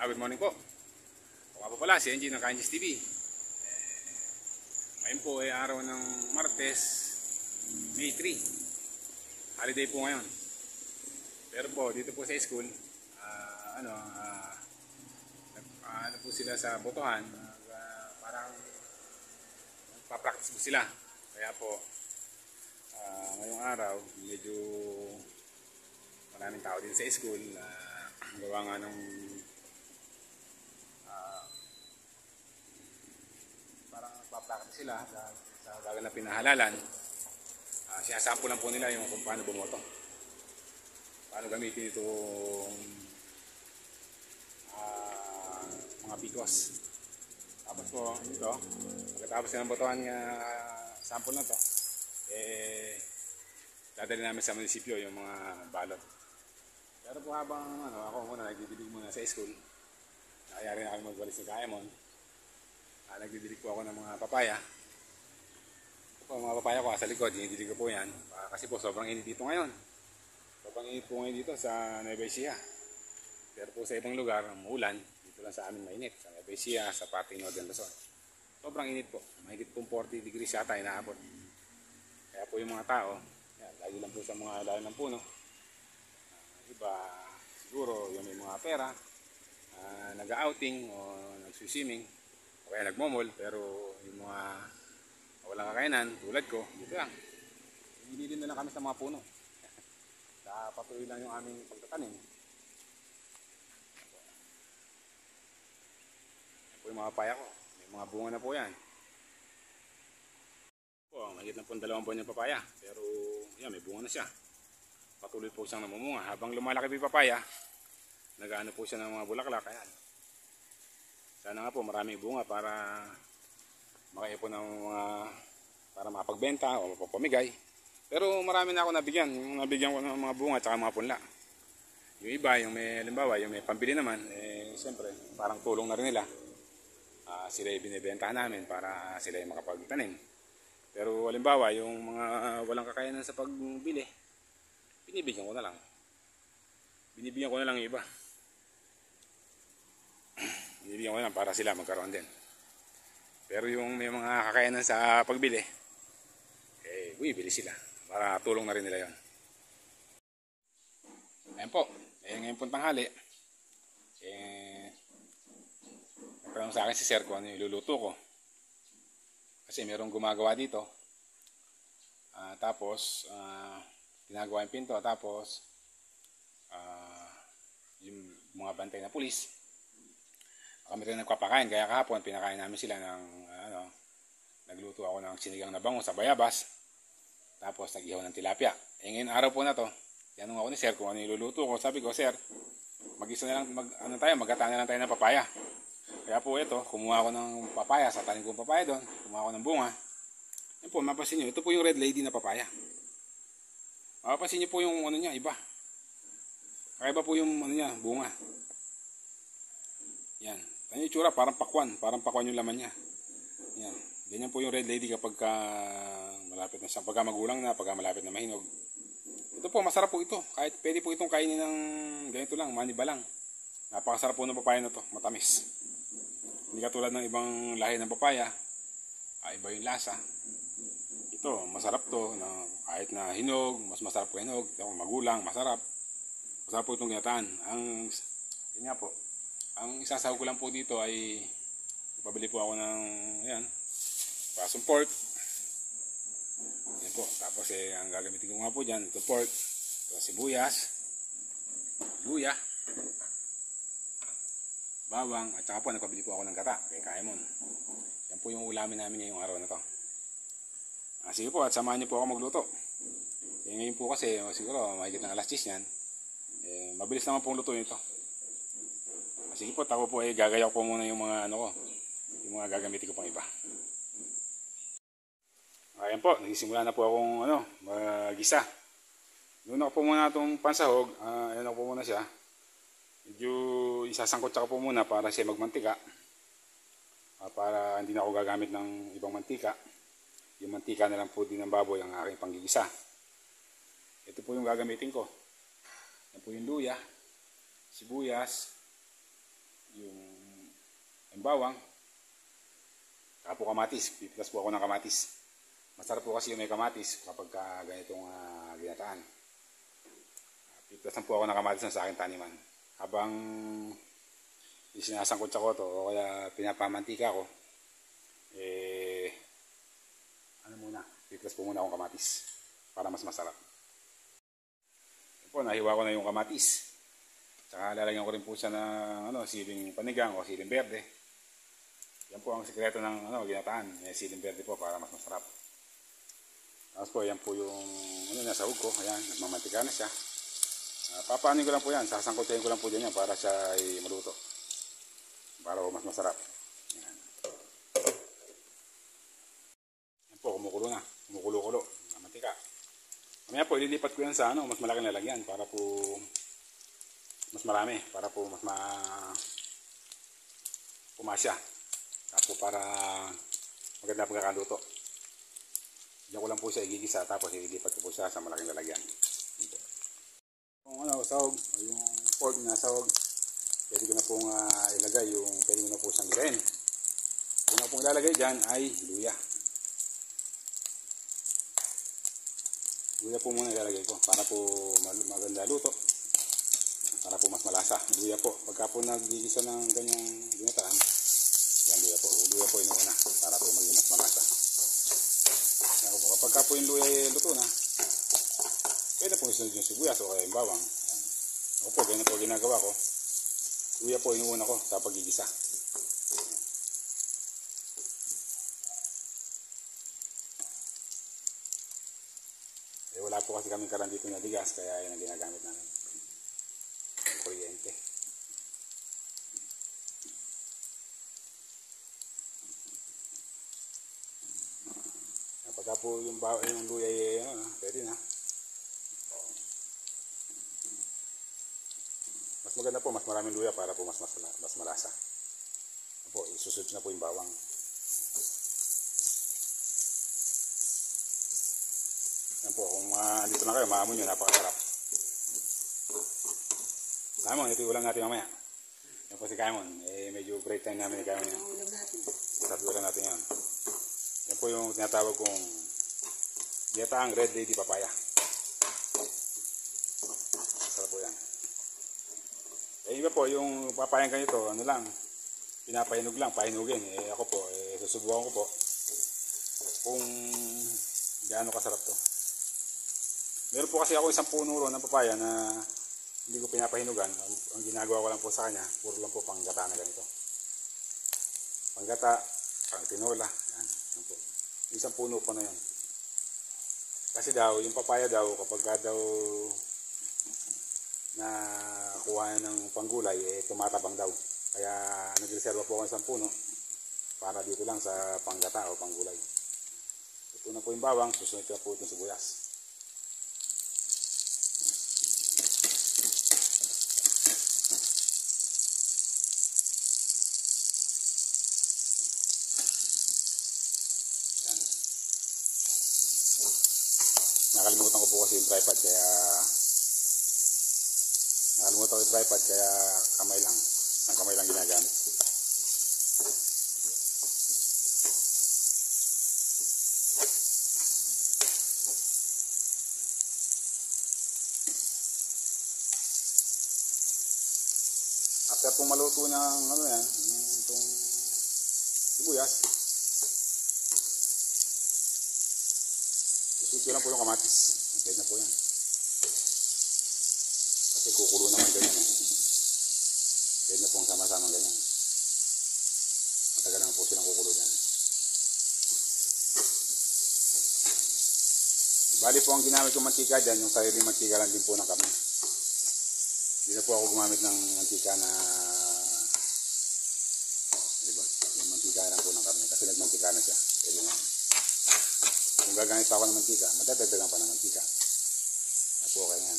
Ah, good morning po. Ako pala, si Engie ng Kanjis TV. Eh, ngayon po ay araw ng Martes, May 3. Holiday po ngayon. Pero po, dito po sa school, ah, ano, ah, nag- ah, ano po sila sa botohan, ah, parang nagpa-practice po sila. Kaya po, ah, ngayong araw, medyo maraming tao din sa school. Uh, gawa nga ng ah, nagpa-practice sila sa, sa gaganap pinahalalan. Uh, sinasample lang po nila yung kung paano bumoto. Paano gamitin itong ah, mga bikos. Tapos po, ito, pagkatapos ng botohan nga sample na to, eh, dadali namin sa munisipyo yung mga balot. Pero po habang ano, ako muna nagdidilig muna sa school, nakayari na kami magwalis ng Kaemon. Ah, nagdidilig po ako ng mga papaya. Ito mga papaya ko sa likod, dinidilig ko po yan. Ah, kasi po sobrang init dito ngayon. Sobrang init po ngayon dito sa Nueva. Pero po sa ibang lugar, umuulan. Dito lang sa amin mainit. Sa Nueva sa Pating Northern Luzon. Sobrang init po. Mahigit po 40 degrees yata inaabot. Kaya po yung mga tao, yan, lagi lang po sa mga layo ng puno. Ah, iba, siguro yung may mga pera, ah, nag-outing o nag-swimming, o kaya nagmomol, pero yung mga walang kakayanan, tulad ko, dito lang. Hindi din na lang kami sa mga puno. Sa patuloy lang yung aming pagtatanim. Po yung mga paya ko. May mga bunga na po yan. Po, mahigit na po ang dalawang buwan yung papaya. Pero yan, may bunga na siya. Patuloy po siyang namumunga. Habang lumalaki po yung papaya, nagaano po siya ng mga bulaklak. Ayan. Sana nga po maraming bunga para makaipon ng mga para mapagbenta o mapapamigay. Pero marami na ako nabigyan. Yung nabigyan ko ng mga bunga at mga punla. Yung iba, yung may, halimbawa, yung may pambili naman, eh, siyempre, parang tulong na rin nila. Ah, sila yung binibentahan namin para sila yung makapagtanim. Pero halimbawa, yung mga walang kakayanan sa pagbili, binibigyan ko na lang. Binibigyan ko na lang yung iba. Binibigyan ko na para sila magkaroon din. Pero yung may mga kakayanan sa pagbili, eh, bibili sila. Para tulong na rin nila yon. Ayan po. Eh, ngayon pong tanghali, eh, nagtanong sa akin si Sir kung ano yung iluluto ko. Kasi merong gumagawa dito. Ah, tapos, ah, ginagawa yung pinto. Tapos, ah, yung mga bantay na pulis. Kami rin nagpapakain. Kaya kahapon, pinakain namin sila ng, ano, nagluto ako ng sinigang na bango sa bayabas. Tapos, nag-ihaw ng tilapia. Eh, ngayon araw po na to, tinanong ako ni Sir kung ano iluluto ko. Sabi ko, Sir, mag-isa na lang, mag, ano tayo, magkata na lang tayo ng papaya. Kaya po ito, kumuha ako ng papaya, sa tanim kong papaya doon, kumuha ako ng bunga. Yan po, mapapansin nyo, ito po yung red lady na papaya. Mapapansin nyo po yung ano niya, iba. Kakaiba po yung ano niya, bunga. Yan. Ano yung tsura? Parang pakwan. Parang pakwan yung laman niya. Yan. Ganyan po yung red lady kapag ka malapit na siya. Pagka magulang na, pagka malapit na mahinog. Ito po, masarap po ito. Kahit pwede po itong kainin ng ganito lang, maniba lang. Napakasarap po ng papaya na to, matamis. Hindi katulad ng ibang lahi ng papaya, ah, iba yung lasa. Ito, masarap to, na kahit na hinog, mas masarap po hinog. Ito, magulang, masarap. Masarap po itong ginataan. Ang, yun nga po, ang isasaw ko lang po dito ay, pabili po ako ng, yan, pasong pork. Yan po, tapos eh, ang gagamitin ko nga po dyan, ito pork, ito sibuyas, luya, bawang, at saka po nagpabili po ako ng gata kay Kaimon. Yan po yung ulamin namin ngayong araw na to. Ah, sige po, at samahan niyo po ako magluto. Eh, ngayon po kasi, oh, siguro, mahigit ng alas 10 yan. Eh, mabilis naman pong luto ito. Sige po, ako po ay eh, gagayaw po muna yung mga ano ko, yung mga gagamitin ko pang iba. Ayan po, nagsisimula na po akong ano, magisa. Luna ko po muna itong pansahog, uh, ayan po muna siya. Medyo isasangkot ko po muna para siya magmantika. Uh, para hindi na ako gagamit ng ibang mantika. Yung mantika na lang po din ng baboy ang aking panggigisa. Ito po yung gagamitin ko. Yan po yung luya, sibuyas, yung, yung bawang. Saka po kamatis. Pipitas po ako ng kamatis. Masarap po kasi yung may kamatis kapag ka ganitong uh, ginataan. Pipitasan po ako ng kamatis na sa aking taniman. Habang isinasangkot ko to o kaya pinapamantika ko, eh, ano muna, pipitas po muna akong kamatis para mas masarap. Yan po, nahiwa ko na yung kamatis. Tsaka lalagyan ko rin po siya ng ano, siling panigang o siling berde. Yan po ang sikreto ng ano, ginataan. Eh, siling berde po para mas masarap. Tapos po, yan po yung ano, nasa hug ko. Ayan, nagmamantika na siya. Uh, papaanin ko lang po yan. Sasangkutin ko lang po dyan yan para siya ay maluto. Para mas masarap. Ayan. Yan po, kumukulo na. Kumukulo-kulo. Mantika. Mamaya po, ililipat ko yan sa ano, mas malaking lalagyan para po mas marami. Para po mas ma pumasya. Tapos para maganda pagkakaluto. Diyan ko lang po siya igigisa tapos ililipat ko po siya sa malaking lalagyan. Kung ano, sahog, yung pork na sahog, pwede ko na pong uh, ilagay yung pwede ko na po siyang gisahin. Yung pong ilalagay dyan ay luya. Luya po muna ilalagay ko para po maganda luto. Para po mas malasa. Luya po. Pagka po nagigisa ng ganyang ginataan, yan luya po. Luya po inuuna para po maging mas malasa. Yan po. Kapag po yung luya ay luto na, pwede po isunod yung sibuyas o kaya yung bawang. Yan. Ako po, ganyan po ginagawa ko. Luya po inuuna ko sa pagigisa. Eh, wala po kasi kami karan dito na bigas, kaya yan ang ginagamit namin. Kuryente. Pagka po yung, bawa, yung luya ano, pwede na. Mas maganda po, mas maraming luya para po mas, mas, mas malasa. Po, isusunod na po yung bawang. Yan po, kung uh, dito na kayo, maamoy nyo, napakasarap. Kaimon, ito ulam natin mamaya. Yan po si Kaimon. Eh, medyo break time namin ni Kaimon yan. Tatlo lang natin yan. Yan po yung tinatawag kong Yataang Red Lady Papaya. Masarap po yan. Eh, iba po, yung papayang ganito, ano lang, pinapahinog lang, pahinugin. Eh, ako po, eh, susubukan ko po kung gaano kasarap to. Meron po kasi ako isang puno ron ng papaya na hindi ko pinapahinugan. Ang, ang ginagawa ko lang po sa kanya, puro lang po panggata na ganito. Panggata, pang tinola. Yan, yan po. Isang puno po na yan. Kasi daw, yung papaya daw, kapag ka daw na kuha ng panggulay, eh, tumatabang daw. Kaya nagreserva po ako ng isang puno para dito lang sa panggata o panggulay. Ito na po yung bawang, susunod na po itong sibuyas. Yan. Nakalimutan ko po kasi yung tripod kaya nakalimutan ko yung tripod kaya kamay lang. Ang kamay lang ginagamit. After pong maluto ng ano yan, itong sibuyas, ko lang po yung kamatis. Okay na po yan. Kasi kukulo naman ganyan eh. Pwede na pong sama-sama ganyan. Matagal naman po silang kukulo dyan. Bali po ang ginamit kong mantika dyan, yung sariling mantika lang din po ng kami. Hindi na po ako gumamit ng mantika na diba? Yung mantika lang po ng kami kasi nagmantika na siya. Pwede na. Kung gagamit pa ako ng mantika, madadagdagan pa ng mantika. Apo okay yan.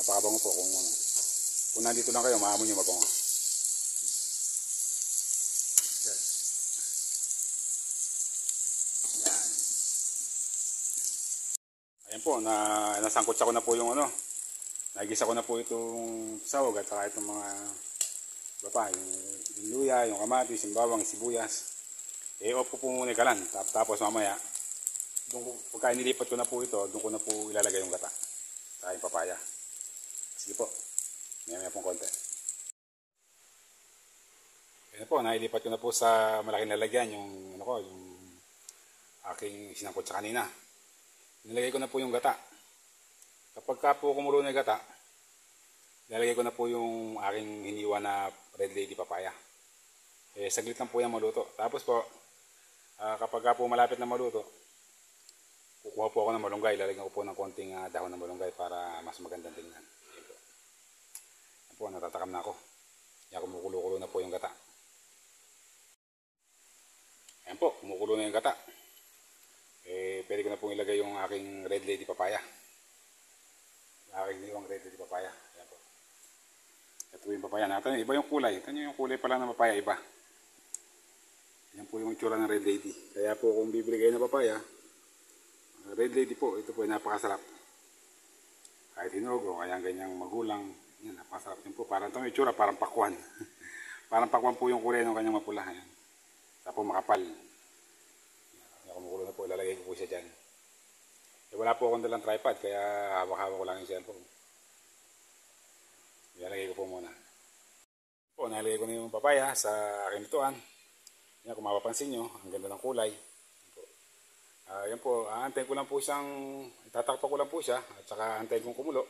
Napakabango po kung ano. Kung nandito lang kayo, maamon nyo mabango. Yan. Yan. Ayan po, na, nasangkot ko na po yung ano, nagisa ko na po itong sawag at saka itong mga iba pa, yung, yung luya, yung kamatis, yung bawang, sibuyas. Eh, off ko po muna yung kalan. Tap- Tapos mamaya, doon pagka nilipat ko na po ito, doon ko na po ilalagay yung gata. Saka yung papaya. Sige po. Maya maya pong konti. Ayan po, nailipat ko na po sa malaking lalagyan yung, ano ko, yung aking sinangkot sa kanina. Nilagay ko na po yung gata. Kapag ka po kumulo na yung gata, nilagay ko na po yung aking hiniwa na red lady papaya. Eh, saglit lang po yan maluto. Tapos po, ah, kapag ka po malapit na maluto, kukuha po ako ng malunggay. Lalagyan ko po ng konting ah, dahon ng malunggay para mas magandang tingnan. Ayan po. Ayan po, natatakam na ako. Yan, kumukulo-kulo na po yung gata. Ayan po, kumukulo na yung gata. Eh, pwede ko na pong ilagay yung aking red lady papaya. Aking niwang red lady papaya. Ito yung papaya natin. Iba yung kulay. Ito yung kulay pala ng papaya, iba. Yan po yung itsura ng red lady. Kaya po kung bibili kayo ng papaya, red lady po, ito po ay napakasarap. Kahit hinog o kaya ganyang magulang, yan, napakasarap din po. Parang ito yung itsura, parang pakwan. parang pakwan po yung kulay ng kanyang mapula. Yan. Tapos makapal. Yan, kumukulo na po, ilalagay ko po siya dyan. Eh, wala po akong dalang tripod, kaya hawak-hawak ko lang yung cellphone. Ilalagay ko po muna. Po, nalagay ko na yung papaya sa aking lutuan. Yan, kung mapapansin nyo, ang ganda ng kulay. Yan. Ah, yan po, aantayin ko lang po siyang, itatakpak ko lang po siya, at saka antayin kong kumulo.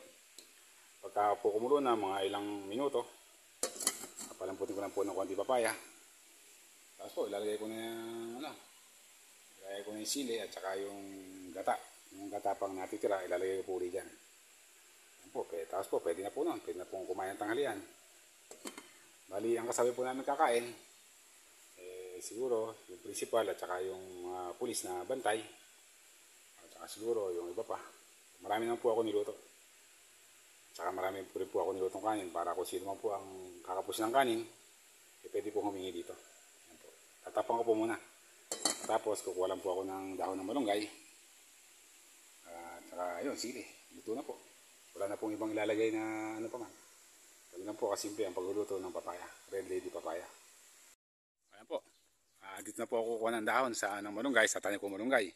Pagka po kumulo na, mga ilang minuto, kapalamputin ko lang po ng konti papaya. Tapos po, ilalagay ko na yung, ano, ilalagay ko na yung sili at saka yung gata. Yung gata pang natitira, ilalagay ko po ulit dyan. Po, pwede, tapos po, pwede na po nun. Pwede na po kumain ng tanghalian. Bali, ang kasabi po namin kakain, eh, siguro, yung principal at saka yung mga pulis na bantay. At saka siguro, yung iba pa. Marami naman po ako niluto. Saka marami po rin po ako nilutong kanin para kung sino man po ang kakapos ng kanin, eh, pwede po humingi dito. Yan po. Tatapang ko po muna. Tapos, kukuha lang po ako ng dahon ng malunggay. At saka, yun, sili. Luto na po. Wala na pong ibang ilalagay na ano pa man. Ganun lang po kasimple ang pagluluto ng papaya. Red lady papaya. Ayan po. Ah, dito na po ako kukuha ng dahon sa ng malunggay, sa tanim ko malunggay.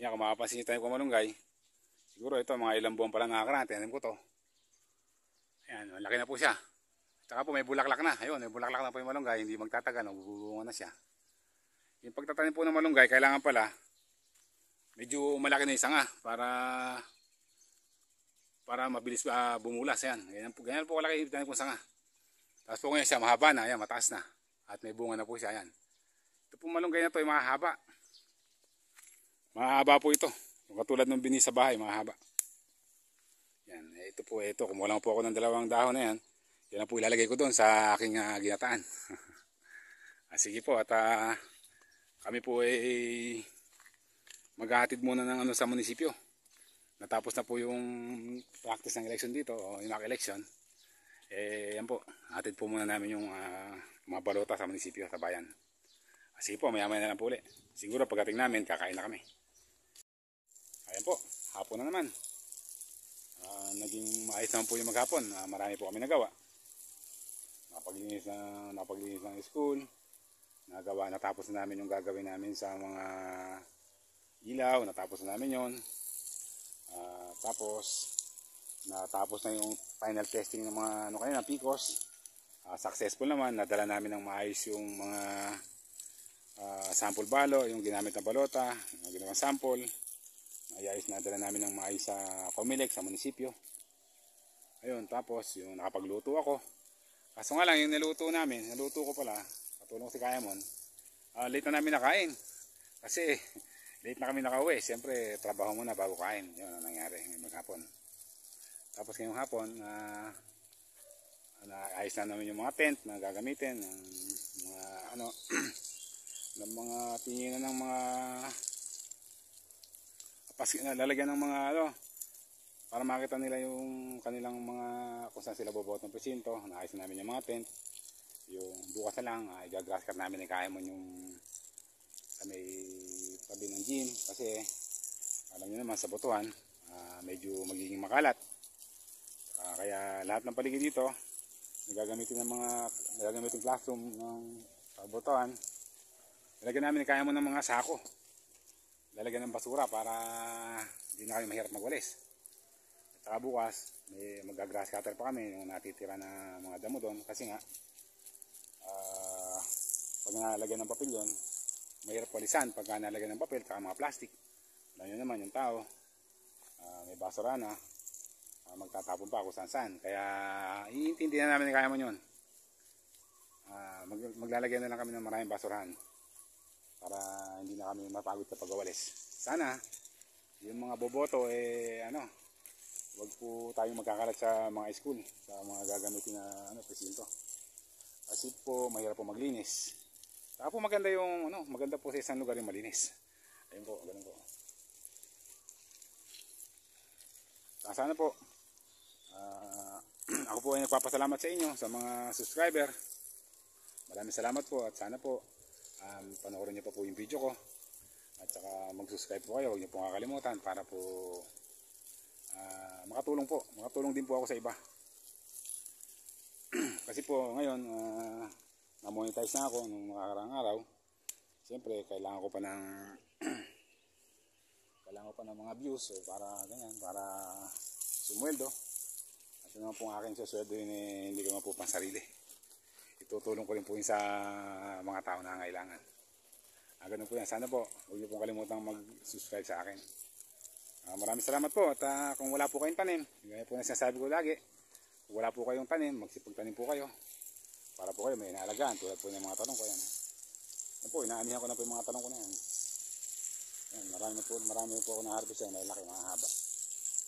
Yan, kung makapansin niyo tayo ko malunggay, siguro ito, mga ilang buwan pa lang nakakaraan, tanim ko to. Ayan, malaki na po siya. Tsaka po may bulaklak na. Ayun, may bulaklak na po yung malunggay, hindi magtatagal, magbubunga na siya. Yung pagtatanim po ng malunggay, kailangan pala, medyo malaki na yung sanga para para mabilis uh, bumulas yan. Ganyan po, ganyan po kalaki tanim kong sanga. Tapos po ngayon siya mahaba na, yan, mataas na. At may bunga na po siya, yan. Ito po malunggay na to, yung mahaba. Mahaba po ito. Yung katulad ng bini sa bahay, mahaba. Yan, eh, ito po, ito. Kumuha lang po ako ng dalawang dahon na yan. Yan po ilalagay ko doon sa aking uh, ginataan. ah, sige po, at uh, kami po ay eh, maghahatid muna ng ano sa munisipyo. Natapos na po yung practice ng election dito, o mock election. Eh, yan po, hatid po muna namin yung uh, mga balota sa munisipyo, sa bayan. Ah, sige po, maya-maya na lang po ulit. Siguro pagdating namin, kakain na kami. Ayan po, hapon na naman. Uh, naging maayos naman po yung maghapon. Uh, marami po kami nagawa. Napaglinis, na, napaglinis ng school. Nagawa, natapos na namin yung gagawin namin sa mga ilaw. Natapos na namin yon. Uh, tapos, natapos na yung final testing ng mga ano kanina, PICOS. Uh, successful naman. Nadala namin ng maayos yung mga uh, sample balo, yung ginamit na balota, yung ginawang sample. Ayos na dala namin ng maayos sa Comelec, sa munisipyo. Ayun, tapos yung nakapagluto ako. Kaso nga lang, yung naluto namin, naluto ko pala, katulong si Kayamon, uh, late na namin nakain. Kasi late na kami nakauwi. Siyempre, trabaho muna bago kain. Yun ang nangyari ngayong maghapon. Tapos ngayong hapon, uh, ayos na namin yung mga tent na gagamitin, ng mga ano, ng mga tinginan ng mga pas, lalagyan ng mga ano para makita nila yung kanilang mga kung saan sila bobot ng presinto naayos na namin yung mga tent yung bukas na lang uh, igagrass cut namin kaya mo yung sa may tabi ng gym kasi alam niyo naman sa botohan uh, medyo magiging makalat Ah, kaya lahat ng paligid dito, nagagamitin ng mga nagagamitin classroom ng pagbotohan. Lalagyan namin kaya mo ng mga sako. Lalagyan ng basura para hindi na kami mahirap magwalis. At saka bukas, may magagrass cutter pa kami yung natitira na mga damo doon kasi nga ah, pag nalagyan ng papel mahirap walisan pag nalagyan ng papel saka mga plastic. Alam nyo naman yung tao, ah, may basura na, ah, magtatapon pa kung saan saan. Kaya iintindihan namin ni kaya mo yun. Ah, mag, maglalagyan na lang kami ng maraming basurahan para hindi na kami mapagod sa pagwawalis. Sana yung mga boboto eh ano, wag po tayong magkakalat sa mga school, sa mga gagamitin na ano, presinto. Kasi po mahirap po maglinis. Saka po maganda yung ano, maganda po sa isang lugar yung malinis. Ayun po, ganun po. Ah, Sana po ah, ako po ay nagpapasalamat sa inyo sa mga subscriber. Maraming salamat po at sana po um, panoorin niyo pa po yung video ko. At saka mag-subscribe po kayo, huwag niyo po kakalimutan para po ah, makatulong po. Makatulong din po ako sa iba. Kasi po ngayon, ah, na-monetize na ako nung nakakaraang araw. Siyempre, kailangan ko pa ng kailangan ko pa ng mga views so para ganyan, para sumweldo. At yun naman po ang aking susweldo yun eh, hindi ko naman po pang sarili. Itutulong ko rin po yun sa mga tao na ngailangan. Ah, ganun po yan. Sana po, huwag niyo pong kalimutang mag-subscribe sa akin. Ah, maraming salamat po. At ah, kung wala po kayong tanim, gaya po na sinasabi ko lagi, kung wala po kayong tanim, magsipagtanim po kayo. Para po kayo may inaalagaan tulad po ng mga tanong ko yan. Yan po, inaanihan ko na po yung mga tanong ko na yan. Yan, marami na po, marami po ako na-harvest yan, malaki, mga haba.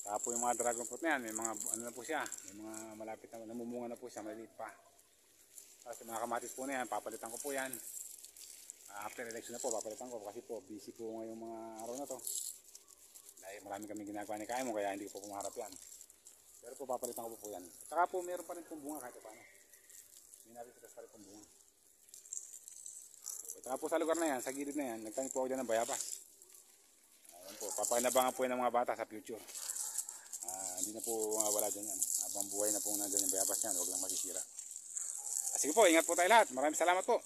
Saka po yung mga dragon fruit na yan, may mga ano na po siya, may mga malapit na, namumunga na po siya, maliliit pa. Tapos yung mga kamatis po na yan, papalitan ko po yan. Ah, after election na po, papalitan ko kasi po, busy po ngayong mga araw na to. Dahil marami kami ginagawa ni Kaya mo, kaya hindi ko po pumaharap yan. Pero po, papalitan ko po po yan. At saka po, meron pa rin pong bunga kahit paano. Naritikas pa rin pong bunga. At saka po sa lugar na yan, sa gilid na yan, nagtanim po ako dyan ng bayabas. Ayan po, papakinabangan po yan ng mga bata sa future. Ah, hindi na po wala dyan yan. Habang buhay na po nandyan yung bayabas yan, huwag lang masisira. Ah, sige po, ingat po tayo lahat. Maraming salamat po.